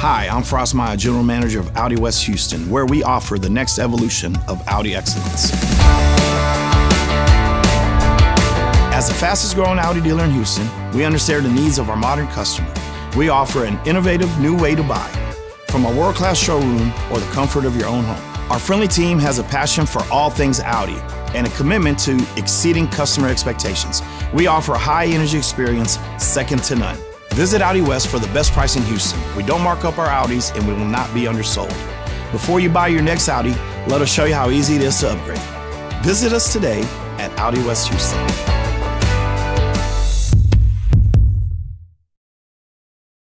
Hi, I'm Frost Meyer, General Manager of Audi West Houston, where we offer the next evolution of Audi excellence. As the fastest growing Audi dealer in Houston, we understand the needs of our modern customer. We offer an innovative new way to buy, from a world class showroom or the comfort of your own home. Our friendly team has a passion for all things Audi and a commitment to exceeding customer expectations. We offer a high energy experience second to none. Visit Audi West for the best price in Houston. We don't mark up our Audis and we will not be undersold. Before you buy your next Audi, let us show you how easy it is to upgrade. Visit us today at Audi West Houston.